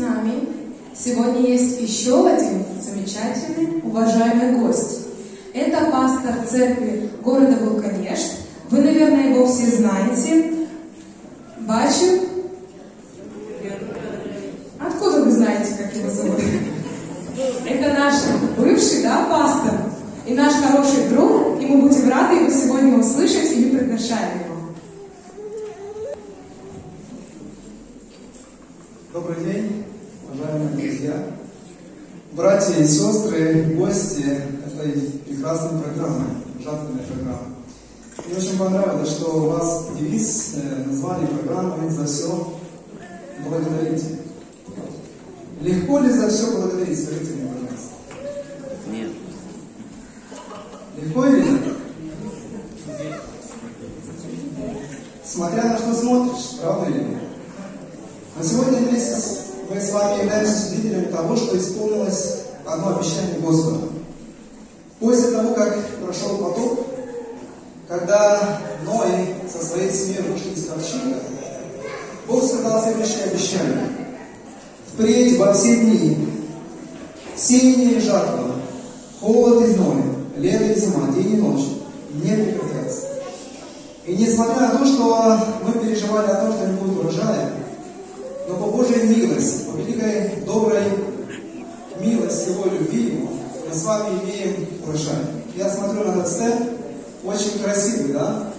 нами сегодня есть еще один замечательный, уважаемый гость. Это пастор церкви города Вулканешт. Вы, наверное, его все знаете. Бачев. Откуда вы знаете, как его зовут? Это наш бывший, да, пастор? И наш хороший друг, и мы будем рады его сегодня услышать, и его. Добрый день, уважаемые друзья, братья и сестры, гости этой прекрасной программы, жатвенной программы. Мне очень понравилось, что у вас девиз, э, название программы «За все благодарите». Легко ли за все благодарить? Скажите мне, пожалуйста. Нет. Легко или нет? Смотря на что смотришь, правда или нет? На сегодня месяц мы с вами являемся свидетелями того, что исполнилось одно обещание Господа. После того, как прошел потоп, когда Ной со своей семьей вышли из ковчега, Бог сказал следующее обещание. Впредь во все дни сеяние и жатва, холод и зной, лето и зима, день и ночь не прекратятся. И несмотря на то, что мы переживали о том, что не будет урожая, но по Божьей милости, по великой доброй милости Его любви мы с вами имеем урожай. Я смотрю на этот стенд, очень красивый, да?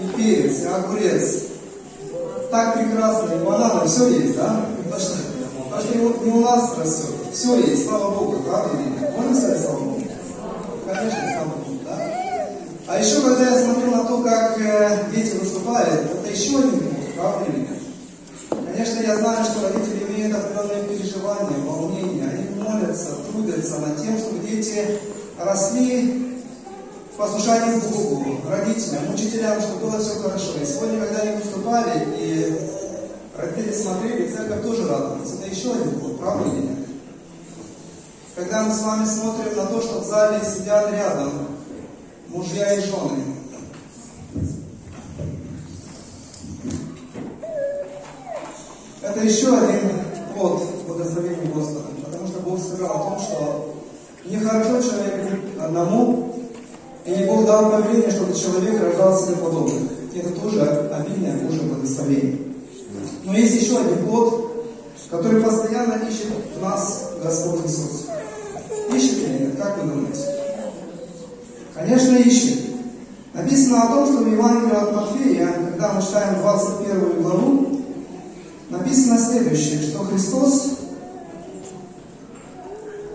И перец, и огурец. Так прекрасно, и бананы, все есть, да? Потому что не у нас растет. Все есть, слава Богу, правда? Можно сказать слава Богу? Конечно, слава Богу, да? А еще, когда я смотрю на то, как э, дети выступают, это еще один правда? Конечно, я знаю, что родители имеют определенные переживания, волнения. Они молятся, трудятся над тем, чтобы дети росли в послушании Богу, родителям, учителям, чтобы было все хорошо. И сегодня, когда они выступали, и родители смотрели, церковь тоже радовалась. Это еще один или нет? Когда мы с вами смотрим на то, что в зале сидят рядом мужья и жены, Это еще один плод благословения Господа. Потому что Бог сказал о том, что нехорошо человеку одному, и Бог дал повеление, чтобы человек рождал себе подобных. И это тоже обильное Божье благословение. Но есть еще один плод, который постоянно ищет в нас Господь Иисус. Ищет или нет? Как вы думаете? Конечно, ищет. Написано о том, что в Евангелии от Матфея, когда мы читаем 21 главу, написано следующее, что Христос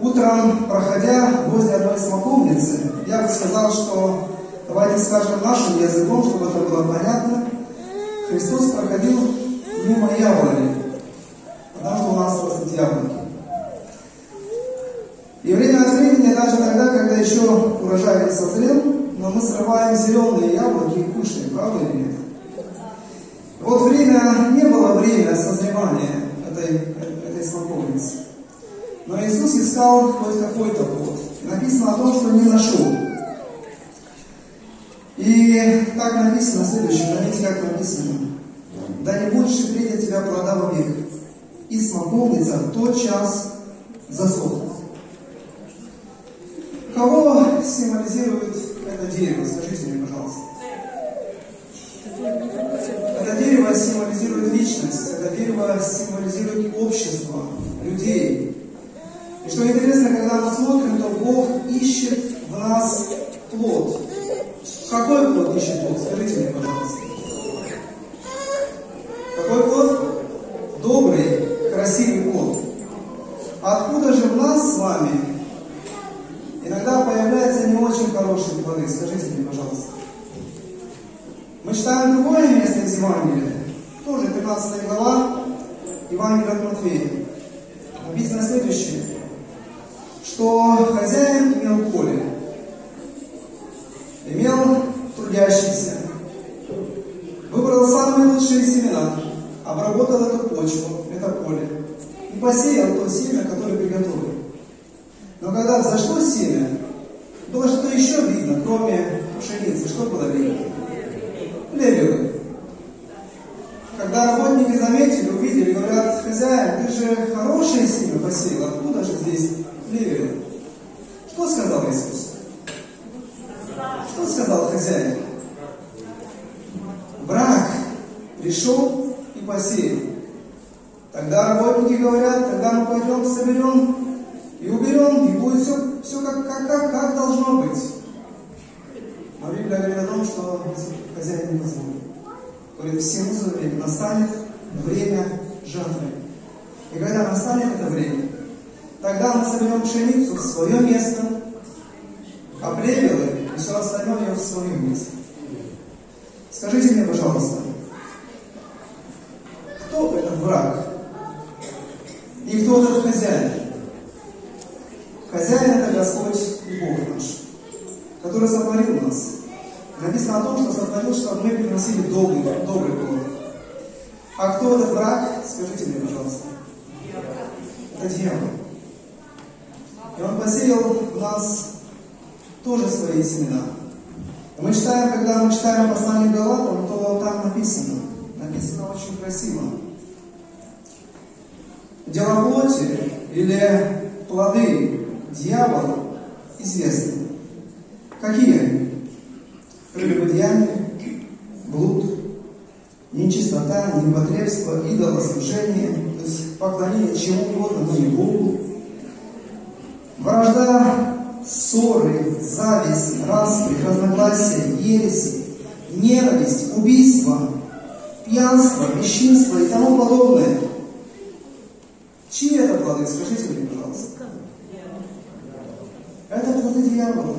утром, проходя возле одной смоковницы, я бы сказал, что, давайте скажем нашим языком, чтобы это было понятно, Христос проходил мимо яблони, потому что у нас растут яблоки. И время от времени, даже тогда, когда еще урожай созрел, но мы срываем зеленые яблоки и кушаем, правда или нет? Вот время, не было время созревания этой, этой смоковницы. Но Иисус искал хоть какой-то плод. И написано о том, что не нашел. И так написано следующее, заметьте, как написано. Да не будешь впредь от тебя плода вовек. И смоковница в тот час засохла. Кого символизирует это дерево? Скажите мне, пожалуйста. Это дерево символизирует личность, это дерево символизирует общество, людей. И что интересно, когда мы смотрим, то Бог ищет в нас плод. Какой плод ищет Бог? Скажите мне, пожалуйста. Какой плод? Добрый, красивый плод. Откуда же в нас с вами иногда появляются не очень хорошие плоды? Скажите мне, пожалуйста. Мы читаем другое место из Евангелия, тоже 15 глава Евангелия от Матфея. Написано следующее, что хозяин имел поле, имел трудящихся, выбрал самые лучшие семена, обработал эту почву, это поле, и посеял то семя, которое приготовил. Но когда взошло семя, было что-то еще видно, кроме пшеницы. Что было видно? плевелы. Когда работники заметили, увидели, говорят, хозяин, ты же хорошее семя посеял, откуда же здесь плевели? Что сказал Иисус? Что сказал хозяин? Брак пришел и посеял. Тогда работники говорят, тогда мы пойдем, соберем и уберем, и будет все, все как, как, как, как должно быть. Но Библия говорит о том, что хозяин не позволит. Говорит, всему свое время настанет время жатвы. И когда настанет это время, тогда мы соберем пшеницу в свое место, а плевелы и все остальное в свое место. Скажите мне, пожалуйста, кто этот враг? И кто этот хозяин? Хозяин это Господь и Бог наш, который сотворил нас. Написано о том, что сотворил, чтобы мы приносили добрый, добрый плод. А кто этот враг? Скажите мне, пожалуйста. Это дьявол. И он посеял в нас тоже свои семена. Мы читаем, когда мы читаем послание Галатам, то там написано, написано очень красиво. Дела плоти или плоды дьявола известны. Какие? Прелюбодеяние, блуд, нечистота, непотребство, идолослужение, то есть поклонение чему угодно, но не Богу. Вражда, ссоры, зависть, распри, разногласия, ереси, ненависть, убийство, пьянство, бесчинство и тому подобное. Чьи это плоды? Скажите мне, пожалуйста. Дьявола.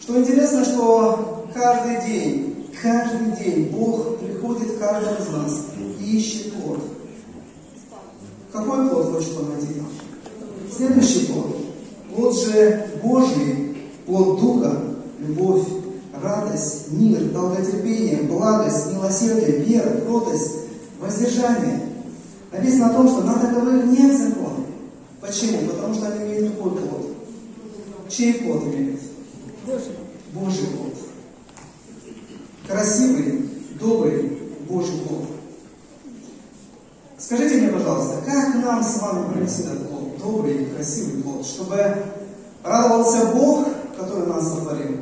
Что интересно, что каждый день, каждый день Бог приходит к каждому из нас и ищет плод. Какой плод найти нам? Следующий плод. Плод же Божий, плод Духа, любовь, радость, мир, долготерпение, благость, милосердие, вера, кротость, воздержание. Написано о том, что на таковых нет закона. Почему? Потому что они имеют какой плод? Чей имеют? Божий. Божий плод. Красивый, добрый Божий плод. Скажите мне, пожалуйста, как нам с вами принести этот плод, добрый, красивый плод, чтобы радовался Бог, который нас сотворил,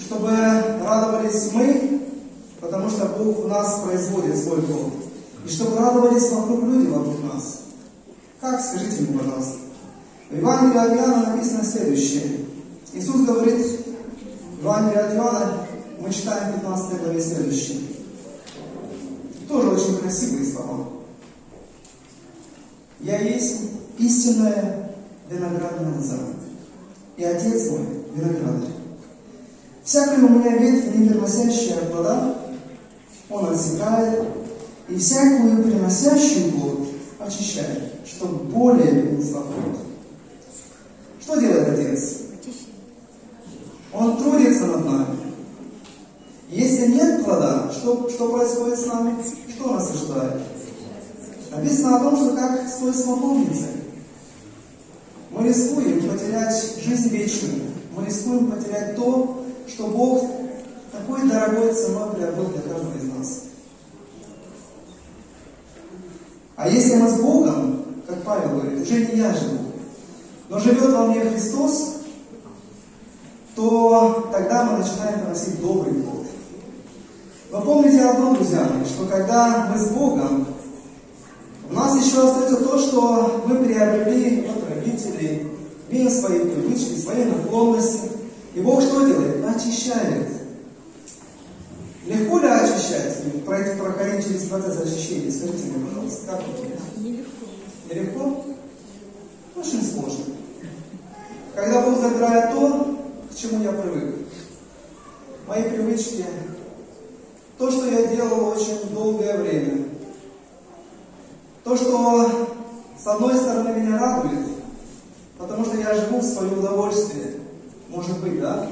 чтобы радовались мы, потому что Бог в нас производит свой плод, и чтобы радовались вокруг люди вокруг нас. Как, скажите мне, пожалуйста. В Евангелии от Иоанна написано следующее. Иисус говорит, в Евангелии от Иоанна, мы читаем 15 главе следующее. Тоже очень красивые слова. Я есть истинная виноградная лоза, и Отец мой виноградарь. Всякая у меня ветвь, не приносящая плода, он отсекает, и всякую приносящую плод очищает, чтобы более принесла плод. Что делает Отец? Он трудится над нами. Если нет плода, что, происходит с нами? Что нас ожидает? Написано о том, что как с той смоковницей. Мы рискуем потерять жизнь вечную. Мы рискуем потерять то, что Бог такой дорогой ценой приобрел для каждого из нас. А если мы с Богом, как Павел говорит, уже не я живу, но живет во мне Христос, то тогда мы начинаем приносить добрый плод. Помните одно, друзья мои, что когда мы с Богом, у нас еще остается то, что мы приобрели от родителей, имеем свои привычки, свои наклонности. И Бог что делает? Очищает. Легко ли очищать? Пройти, проходить через процесс очищения? Скажите мне, пожалуйста, как это? Нелегко. Нелегко? Очень сложно. Когда Бог забирает то, к чему я привык. Мои привычки, то, что я делал очень долгое время. То, что с одной стороны меня радует, потому что я живу в свое удовольствие. Может быть, да?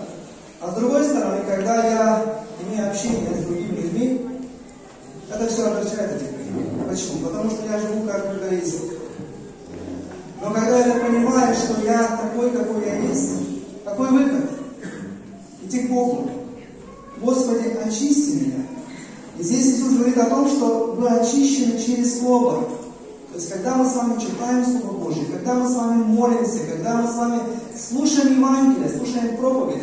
А с другой стороны, когда я имею общение с другими людьми, это все огорчает этих людей. Почему? Потому что я живу как эгоист. Но когда я понимаю, что я такой, какой я есть, какой выход? Идти к Богу. Господи, очисти меня. И здесь Иисус говорит о том, что вы очищены через Слово. То есть, когда мы с вами читаем Слово Божье, когда мы с вами молимся, когда мы с вами слушаем Евангелие, слушаем проповедь,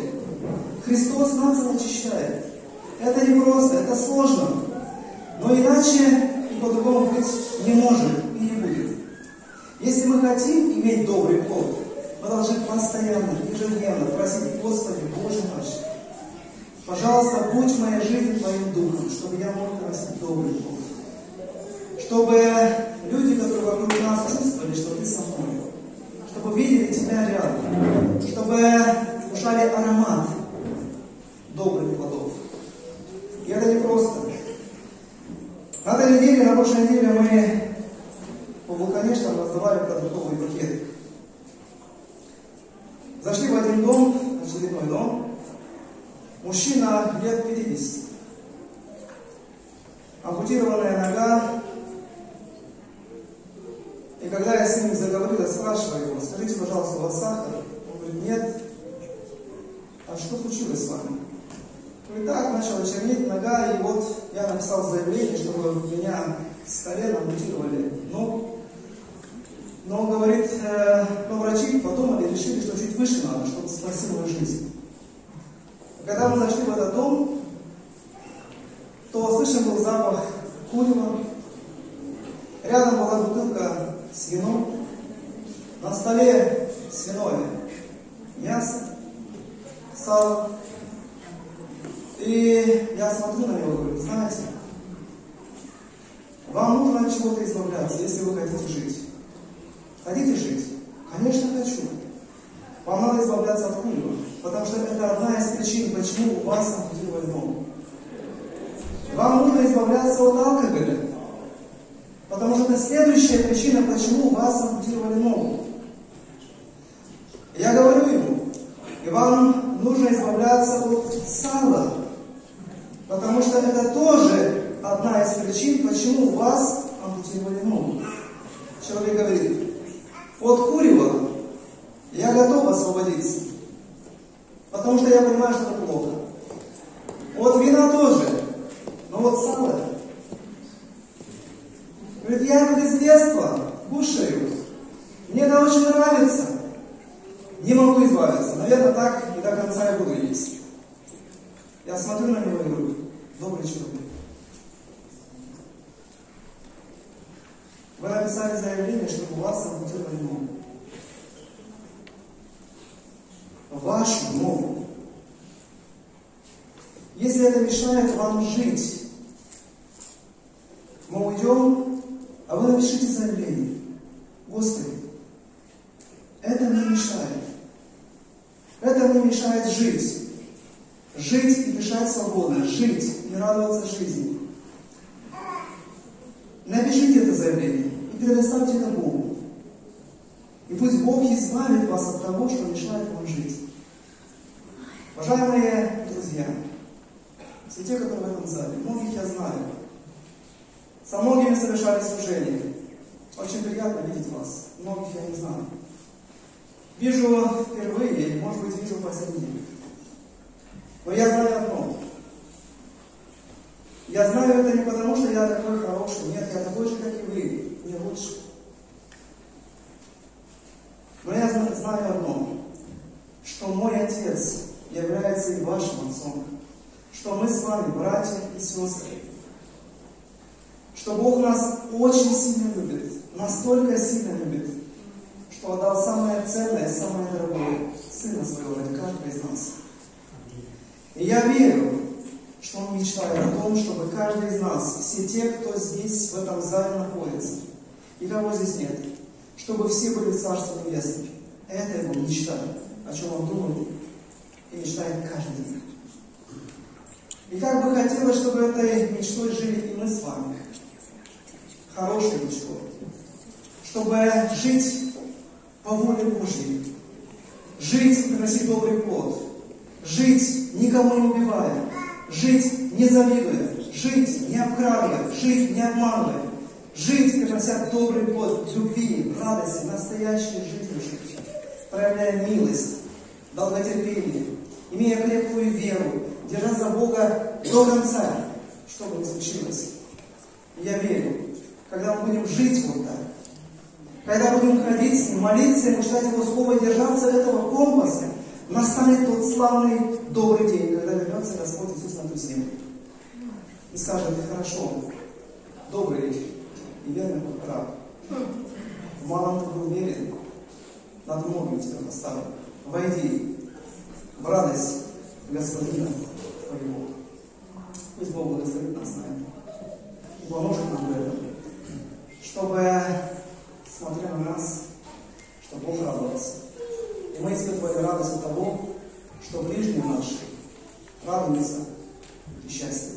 Христос нас очищает. Это не просто, это сложно. Но иначе и по-другому быть не может и не будет. Если мы хотим иметь добрый плод, мы должны постоянно, ежедневно просить Господи, Боже наш, пожалуйста, будь моя жизнь Твоим Духом, чтобы я мог просить добрый плод. Чтобы люди, которые вокруг нас чувствовали, что Ты со мной. Чтобы видели Тебя рядом. Чтобы вкушали аромат добрых плодов. И это не просто. На этой неделе, прошлой неделе мы по Вулканешнам раздавали продуктовый пакет. Зашли в один дом, очередной дом. Мужчина лет 50. Ампутированная нога. И когда я с ним заговорил, я спрашиваю его, скажите, пожалуйста, у вас сахар? Он говорит, нет. А что случилось с вами? И так начала чернеть нога, и вот я написал заявление, чтобы меня с колена ампутировали ногу. Но, говорит, э, но врачи подумали, решили, что чуть выше надо, чтобы спасти мою жизнь. Когда мы зашли в этот дом, то слышен был запах курева. Рядом была бутылка с вином. На столе свиное мясо, сало. И я смотрю на него и говорю, знаете, вам нужно от чего-то избавляться, если вы хотите жить. Хотите жить? Конечно, хочу. Вам надо избавляться от курева, потому что это одна из причин, почему у вас ампутировали ногу. Вам нужно избавляться от алкоголя, потому что следующая причина, почему вас ампутировали ногу. Я говорю ему, и вам нужно избавляться от сала, потому что это тоже одна из причин, почему вас ампутировали ногу. Человек говорит, от курева я готов освободиться, потому что я понимаю, что это плохо. От вина тоже, но вот сало. Я это с детства кушаю, мне это очень нравится. Не могу избавиться. Наверное, так и до конца я буду есть. Я смотрю на него и говорю, добрый человек. Вы написали заявление, чтобы у вас ампутировали ногу. Вашу ногу. Если это мешает вам жить, мы уйдем, а вы напишите заявление. Господи, это мне мешает. Это мне мешает жить. Жить и дышать свободно, жить и радоваться жизни. Напишите это заявление и предоставьте это Богу. И пусть Бог избавит вас от того, что мешает вам жить. Уважаемые друзья, все те, которые в этом зале, многих я знаю, со многими совершали служение. Очень приятно видеть вас. Многих я не знаю. Вижу впервые, может быть, вижу последний. Но я знаю одно. Я знаю это не потому, что я такой хороший. Нет, я такой же, как и вы. Не лучше. Но я знаю одно. Что мой Отец является и вашим Отцом. Что мы с вами братья и сестры. Что Бог нас очень сильно любит. Настолько сильно любит, что отдал самое ценное, самое дорогое, Сына Своего ради каждого из нас. И я верю, что Он мечтает о том, чтобы каждый из нас, все те, кто здесь, в этом зале находится, и кого здесь нет, чтобы все были в Царстве Небесном. Это Его мечта, о чем Он думает и мечтает каждый из них. И как бы хотелось, чтобы этой мечтой жили и мы с вами. Хорошей мечтой. Чтобы жить по воле Божьей. Жить приносить добрый плод. Жить, никому не убивая. Жить, не завидуя. Жить, не обкрадывая. Жить, не обманывая. Жить, принося добрый плод любви, радости, настоящей жизни жить. Проявляя милость, долготерпение, имея крепкую веру, держа за Бога до конца, что бы ни случилось. Я верю, когда мы будем жить вот так, когда будем ходить с Ним, молиться Ему, читать Его Слово, держаться этого компаса, настанет тот славный добрый день, когда вернется Господь Иисус на эту землю. И скажет, хорошо, добрый и верный раб. В малом ты был верен, над многим тебя поставил. Войди в радость Господина твоего. Пусть Бог благословит нас на это. И поможет нам в этом чтобы, смотря на нас, чтобы Бог радовался. И мы испытывали радость от того, что ближний наш радуется и счастлив.